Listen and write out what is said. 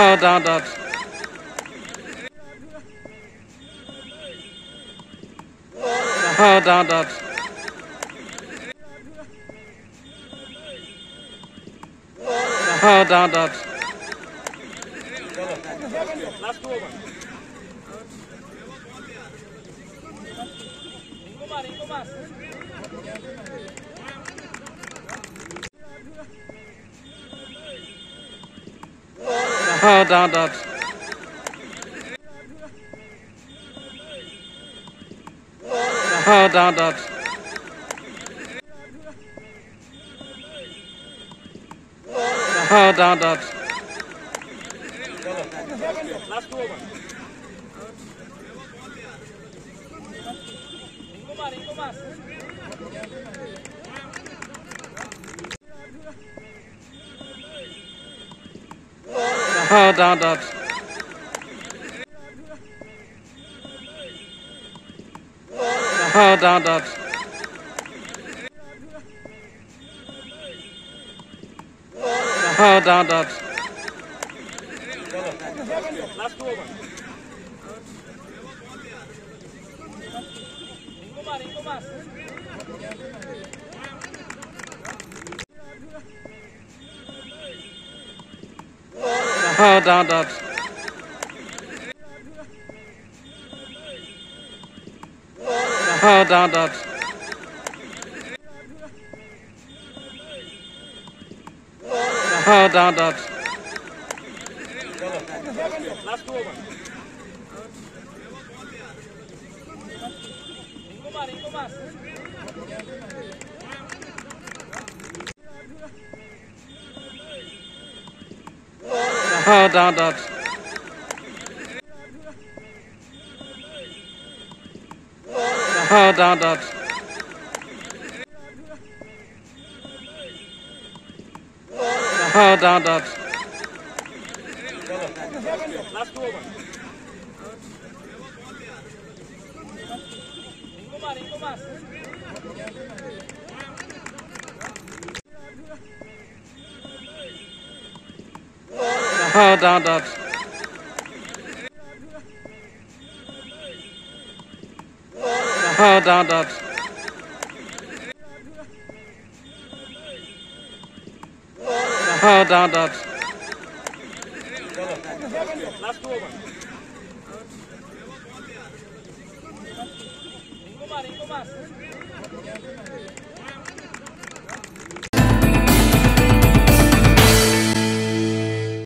Oh, down, down. Oh, down, down. Oh, down, down. Last one. over. Ingo Kumar, Ingo Oh, down, down. Oh, down, down. Oh, down, down. Last two over. Ingo Mar, Ingo Mar. oh, down, down. Oh, down, down. Oh, down, down. Last two over. Ingo bar, ingo bar. out, out, out. Out, out, out. Out, out, out. Last two over. Ingo Mar, Ingo Mar. Oh, down, down. Oh, down, down. Oh, down, down. Last one. Ingo Mar, Ingo Mar. Dot, dot, dot. Dot, dot, dot. Dot, dot, dot. Last two over. Ingo mas, ingo.